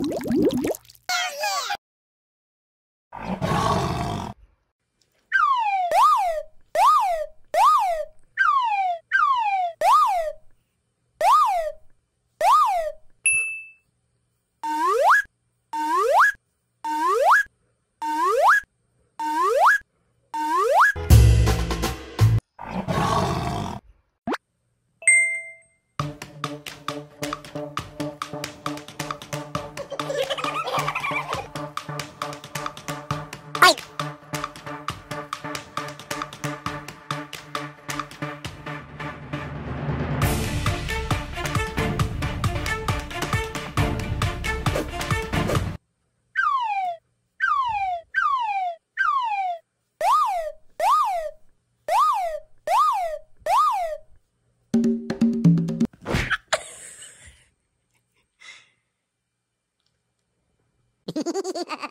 Thank you. Ha ha ha ha!